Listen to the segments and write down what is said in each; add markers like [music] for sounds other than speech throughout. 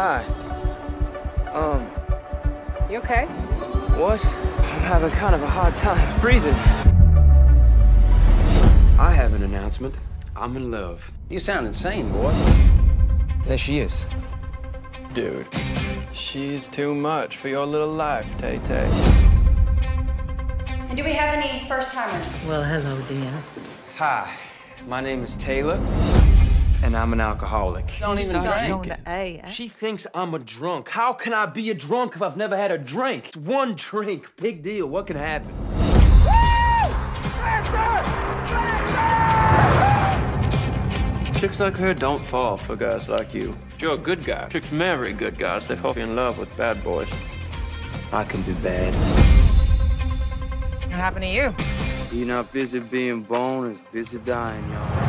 Hi. Um, You okay? what? I'm having kind of a hard time breathing. I have an announcement. I'm in love. You sound insane, boy. There she is. Dude, she's too much for your little life, Tay Tay. And do we have any first timers? Well, hello, dear. Hi. My name is Taylor, and I'm an alcoholic. Don't even Going drink. to A, eh? She thinks I'm a drunk. How can I be a drunk if I've never had a drink? It's one drink. Big deal. What can happen? Chicks like her don't fall for guys like you. You're a good guy. Chicks marry good guys. They fall in love with bad boys. I can be bad. What happened to you? You're not busy being born, is busy dying, y'all.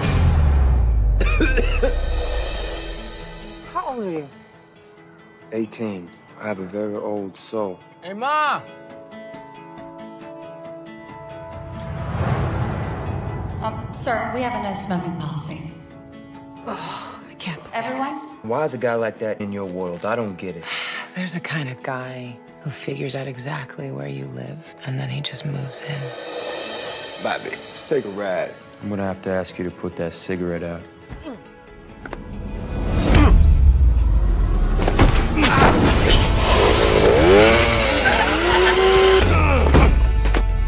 [laughs] How old are you? 18. I have a very old soul. Hey, Ma! Um, sir, we have a no smoking policy. Oh, I can't believe Everyone? Why is a guy like that in your world? I don't get it. [sighs] There's a kind of guy who figures out exactly where you live, and then he just moves in. Bobby, let's take a ride. I'm gonna have to ask you to put that cigarette out.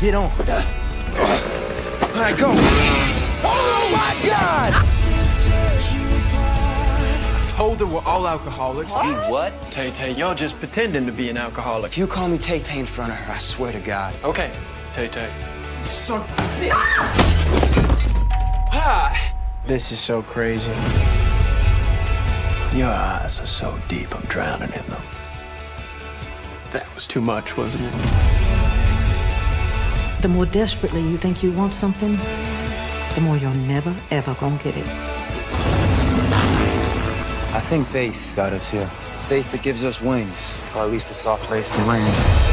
Get on. All right, go. Oh, my God! I told her we're all alcoholics. What? Tay Tay, you're just pretending to be an alcoholic. If you call me Tay Tay in front of her, I swear to God. Okay, Tay Tay. Hi! Ah! This is so crazy. Your eyes are so deep, I'm drowning in them. That was too much, wasn't it? The more desperately you think you want something, the more you're never, ever gonna get it. I think faith got us here. Faith that gives us wings, or at least a soft place to land.